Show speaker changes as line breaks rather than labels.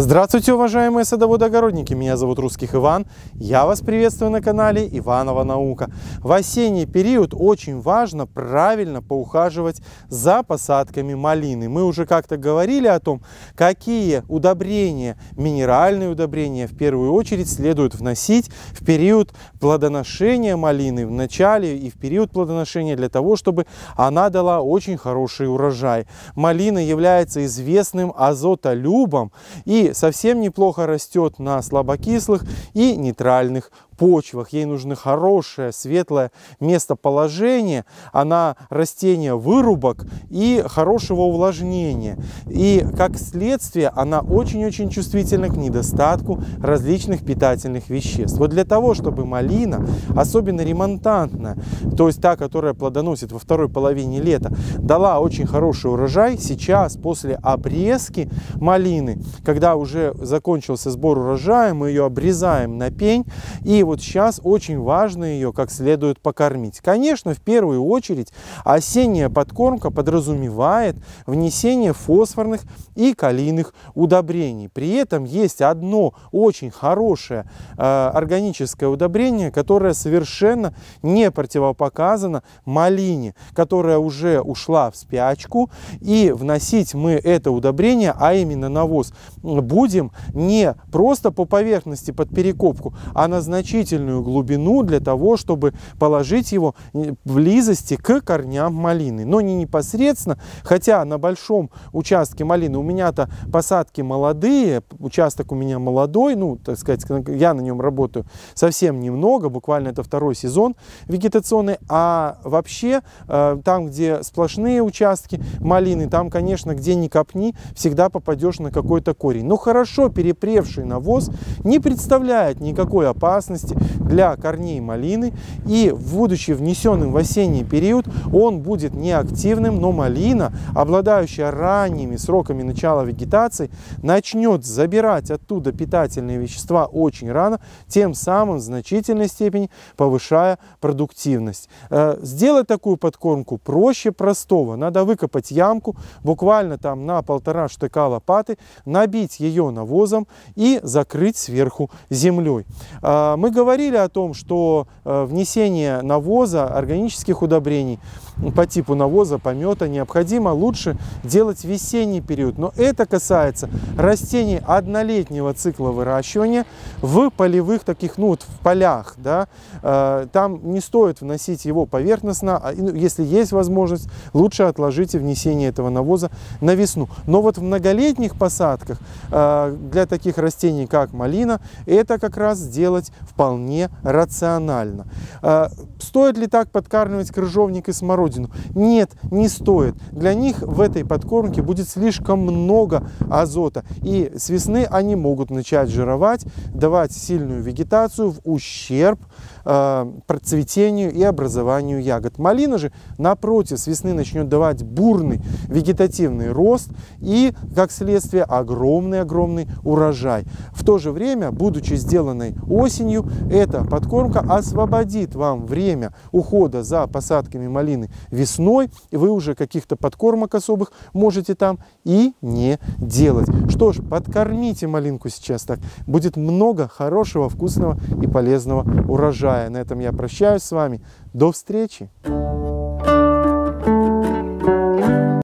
Здравствуйте, уважаемые садоводы-огородники! Меня зовут Русских Иван. Я вас приветствую на канале Иванова Наука. В осенний период очень важно правильно поухаживать за посадками малины. Мы уже как-то говорили о том, какие удобрения, минеральные удобрения в первую очередь следует вносить в период плодоношения малины, в начале и в период плодоношения для того, чтобы она дала очень хороший урожай. Малина является известным азотолюбом и совсем неплохо растет на слабокислых и нейтральных почвах, ей нужно хорошее, светлое местоположение, она растение вырубок и хорошего увлажнения. И как следствие она очень-очень чувствительна к недостатку различных питательных веществ. Вот для того, чтобы малина, особенно ремонтантная, то есть та, которая плодоносит во второй половине лета, дала очень хороший урожай, сейчас после обрезки малины, когда уже закончился сбор урожая, мы ее обрезаем на пень и вот сейчас очень важно ее как следует покормить. Конечно, в первую очередь осенняя подкормка подразумевает внесение фосфорных и калийных удобрений. При этом есть одно очень хорошее э, органическое удобрение, которое совершенно не противопоказано малине, которая уже ушла в спячку. И вносить мы это удобрение, а именно навоз, будем не просто по поверхности под перекопку, а на значительно значительную глубину для того, чтобы положить его в близости к корням малины. Но не непосредственно, хотя на большом участке малины у меня-то посадки молодые, участок у меня молодой, ну, так сказать, я на нем работаю совсем немного, буквально это второй сезон вегетационный, а вообще э, там, где сплошные участки малины, там, конечно, где ни копни, всегда попадешь на какой-то корень. Но хорошо перепревший навоз не представляет никакой опасности для корней малины и, будучи внесенным в осенний период, он будет неактивным, но малина, обладающая ранними сроками начала вегетации, начнет забирать оттуда питательные вещества очень рано, тем самым в значительной степени повышая продуктивность. Э, сделать такую подкормку проще простого. Надо выкопать ямку буквально там на полтора штыка лопаты, набить ее навозом и закрыть сверху землей. Э, мы говорили о том, что э, внесение навоза, органических удобрений по типу навоза, помета необходимо лучше делать в весенний период. Но это касается растений однолетнего цикла выращивания в полевых таких, ну вот в полях. Да, э, там не стоит вносить его поверхностно, а, ну, если есть возможность, лучше отложите внесение этого навоза на весну. Но вот в многолетних посадках э, для таких растений, как малина, это как раз сделать вполне вполне рационально. А, стоит ли так подкармливать крыжовник и смородину? Нет, не стоит. Для них в этой подкормке будет слишком много азота. И с весны они могут начать жировать, давать сильную вегетацию в ущерб э, процветению и образованию ягод. Малина же, напротив, с весны начнет давать бурный вегетативный рост и, как следствие, огромный-огромный урожай. В то же время, будучи сделанной осенью, эта подкормка освободит вам время ухода за посадками малины весной, и вы уже каких-то подкормок особых можете там и не делать. Что ж, подкормите малинку сейчас так. Будет много хорошего, вкусного и полезного урожая. На этом я прощаюсь с вами. До встречи!